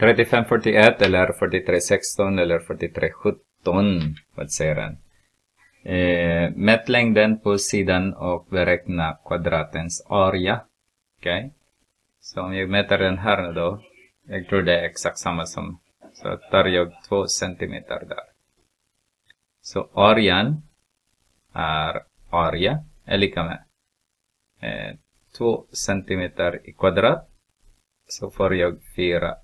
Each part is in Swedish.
3541 eller 4316 eller 4317. Vad säger den? Eh, mät längden på sidan och beräkna kvadratens area. Okej? Okay? Så om jag mäter den här nu då. Jag tror det är exakt samma som. Så tar jag 2 centimeter där. Så arean är area är lika med eh, 2 centimeter i kvadrat. Så får jag 4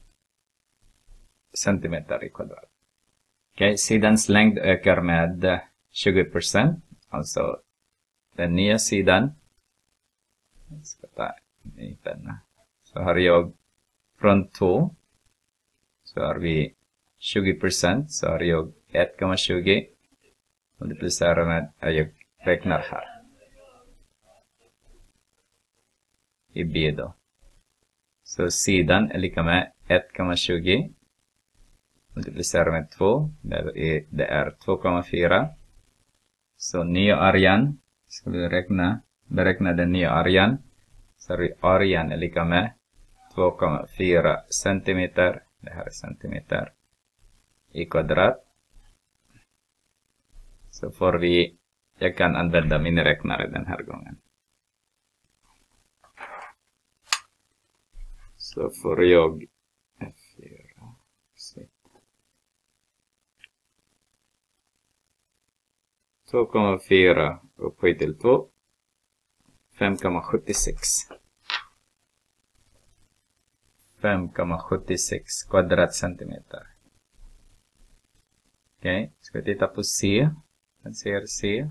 centimeter i kvadrat. Okay, sidans längd ökar med 20 procent. Alltså den nya sidan. Jag ska ta en penna. Så har jag från 2 så har vi 20 procent. Så har jag 1,20 multiplicerar med, jag räknar här. I B då. Så sidan är lika med 1,20 multiplicerar med 2. Det är 2,4. Så nya arean. Ska vi räkna, beräkna den nya arean. Så arean är lika med 2,4 centimeter. Det här är centimeter. I kvadrat. Så får vi, jag kan använda min räknare den här gången. Så får jag 2,4 upphöjt till 2. 5,76. 5,76 kvadratcentimeter. Okej, okay. ska vi titta på C. Den ser C.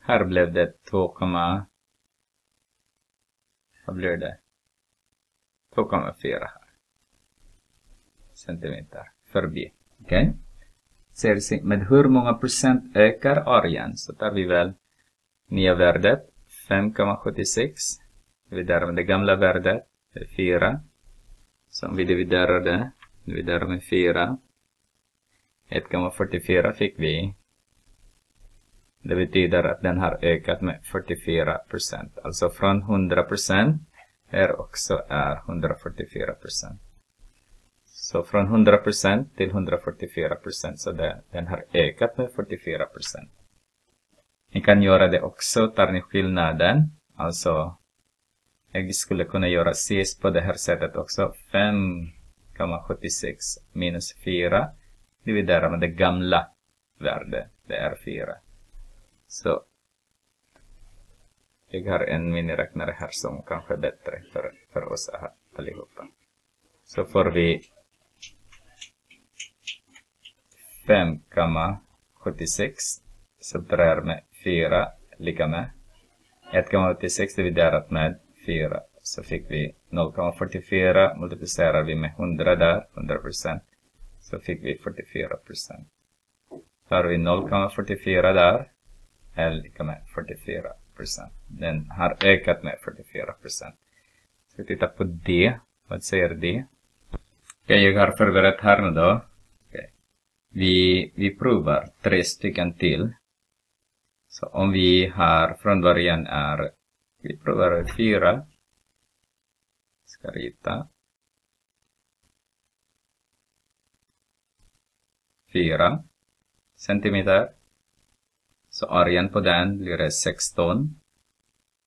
Här blev det 2, vad blir det? 2,4 här. Centimeter förbi. Okej. Okay ser med hur många procent ökar arean så tar vi väl nya värdet 5,76 dividerar med det gamla värdet 4 så om vi dividerar det dividerar med 4 1,44 fick vi. Det betyder att den har ökat med 44 procent. Alltså från 100 procent är också är 144 procent så från 100% till 144% så det, den har ökat med 44%. Ni kan göra det också, tar ni skillnaden, alltså jag skulle kunna göra CS på det här sättet också. 5,76 minus 4 dividerar med det gamla värdet, det är 4. Så jag har en miniräknare här som kanske är bättre för, för oss allihopa. Så får vi 5,76 subtraherar med 4 lika med 1,86 dividerat med 4 så fick vi 0,44 multiplicerar vi med 100 där, 100% så fick vi 44%. Tar vi 0,44 där är lika med 44%. Den har ökat med 44%. Ska vi titta på det, Vad säger det? Okay, jag har förberett här nu då. Vi, vi provar tre stycken till. Så om vi har från början är, vi provar fyra. Ska rita. Fyra centimeter. Så arean på den blir 16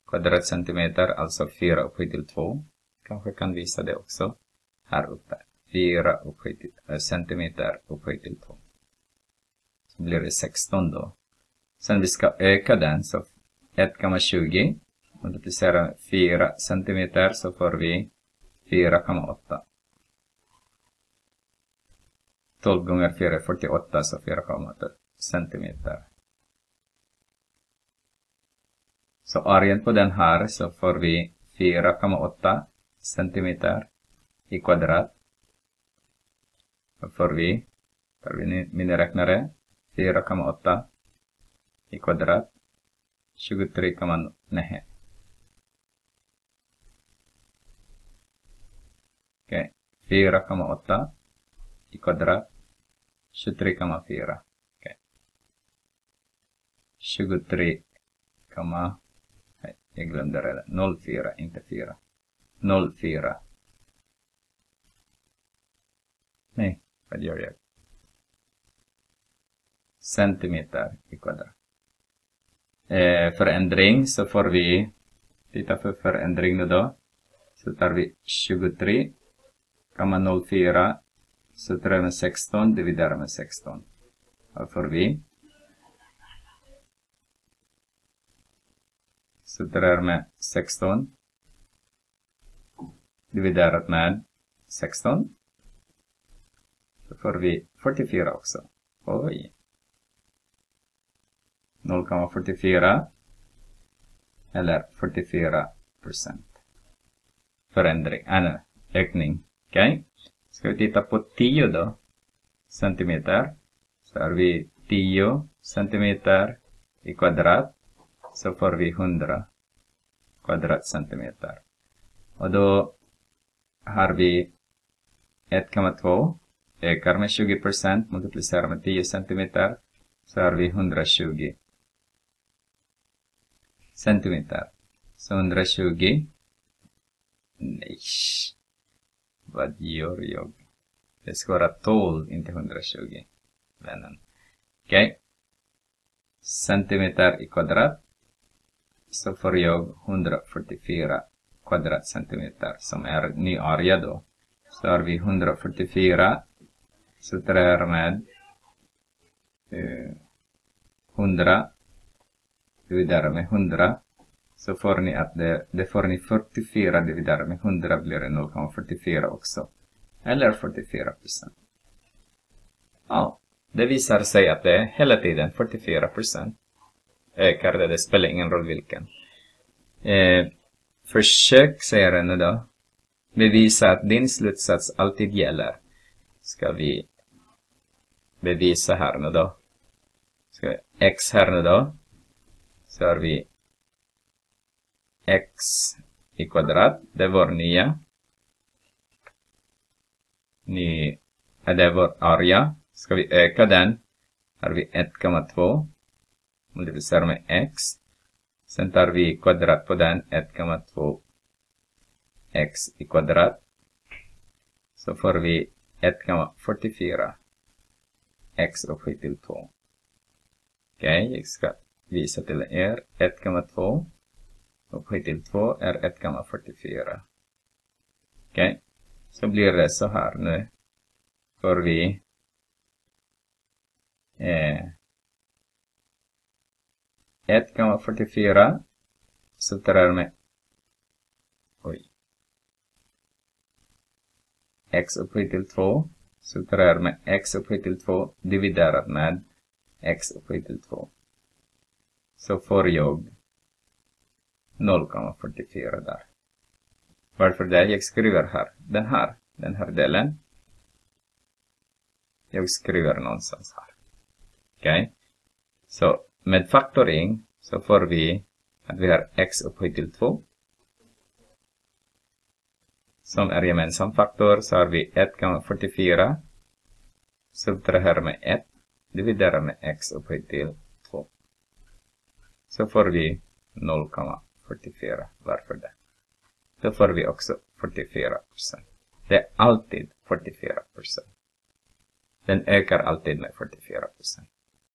kvadratcentimeter, alltså 4 upphöjt till 2. Kanske kan visa det också här uppe. 4 upphöjt till, äh, centimeter upphöjt till 2. Så blir det 16 då. Sen vi ska öka den så 1,20 multiplicera 4 centimeter så får vi 4,8. 12 gånger 4 är 48 så 4,8 centimeter. Så arean på den här så får vi 4,8 centimeter i kvadrat. För får vi, tar vi miniräknare, 4,8 i kvadrat 23,9. Okej, okay. 4,8 i kvadrat 23,4. Okej. 23, nej, jag glömde redan. 0,4, inte 4. 04. Nej, vad gör jag? Centimeter i kvadrat. Eh, förändring så får vi titta för förändring nu då. Så tar vi 23,04 så tar vi med 16 dividerar med 16. Vad får vi? Så drar med 16 dividerat med 16. Får vi 44 också. Oj. 0,44 eller 44 procent. Förändring, äh, ökning. Okej? Okay? Ska vi titta på 10 då? Centimeter. Så har vi 10 centimeter i kvadrat. Så får vi 100 kvadratcentimeter. Och då har vi 1,2 Eh, ökar med 20 procent, multiplicerar med 10 centimeter, så har vi 120 centimeter. Så 120. Nej. Vad gör jag? Det ska vara 12, inte 120. Vännen. Okej. Okay. Centimeter i kvadrat. Så får jag 144 kvadratcentimeter som är ny area då. Så har vi 144 sitter här med eh, 100 dividerar med 100 så får ni att det, det får ni 44 dividerat med 100 blir det 0,44 också. Eller 44 procent. Ja, det visar sig att det är hela tiden 44 procent. Ökar det, det spelar ingen roll vilken. Eh, försök, säger den då, bevisa att din slutsats alltid gäller. Ska vi bevisa här nu då. Ska vi x här nu då så har vi x i kvadrat, det är vår nya. Ny, det är vår area. Ska vi öka den har vi 1,2 multiplicerar med x. Sen tar vi kvadrat på den, 1,2 x i kvadrat. Så får vi 1,44 x och 7 till 2. Okej, okay, jag ska visa till er 1,2 och 7 till 2 är 1,44. Okej, okay. så blir det så här nu. Får vi eh, 1,44 så tar jag med oj, x upphöjt till 2 så tar jag med x upphöjt till 2 dividerat med x upphöjt till 2 så får jag 0,44 där. Varför det? Jag skriver här, den här, den här delen. Jag skriver någonstans här. Okej? Okay? Så med faktoring så får vi att vi har x upphöjt till 2. Som är gemensam faktor så har vi 1,44 subtrahera med 1 dividera med x upphöjt till 2. så får vi 0,44. Varför det? Då får vi också 44 procent. Det är alltid 44 procent. Den ökar alltid med 44 procent.